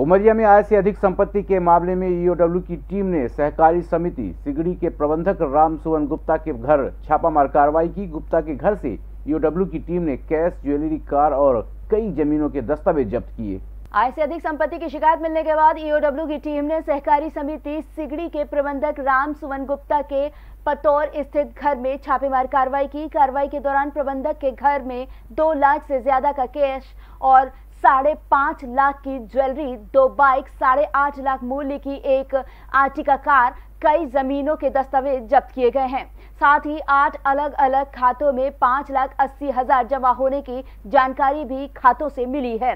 उमरिया में आय से अधिक संपत्ति के मामले में ईओडब्ल्यू की टीम ने सहकारी समिति सिगड़ी के प्रबंधक राम सुवन गुप्ता के घर छापामार कार्रवाई की। गुप्ता के घर से ईओडब्ल्यू की टीम ने कैश, ज्वेलरी, कार और कई जमीनों के दस्तावेज़ जब्त किए। आय से अधिक संपत्ति की शिकायत मिलने के बाद ईओडब्ल्यू की टीम ने सहकारी समिति सिगड़ी के प्रबंधक राम सुवन गुप्ता के पतौर स्थित घर में छापेमार कार्रवाई की। कार्रवाई के दौरान प्रबंधक के घर में दो लाख से ज़्यादा का कैश और साढ़े पाँच लाख की ज्वेलरी दो बाइक साढ़े आठ लाख मूल्य की एक आर्टिका कार कई जमीनों के दस्तावेज़ जब्त किए गए हैं। साथ ही आठ अलग अलग खातों में पाँच लाख अस्सी हज़ार जमा होने की जानकारी भी खातों से मिली है।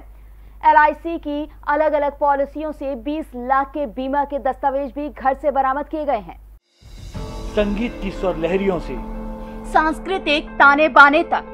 एलआईसी की अलग अलग पॉलिसियों से 20 लाख के बीमा के दस्तावेज़ भी घर से बरामद किए गए हैं। संगीत की स्वर लहरियों से। सांस्कृतिक ताने बाने तक।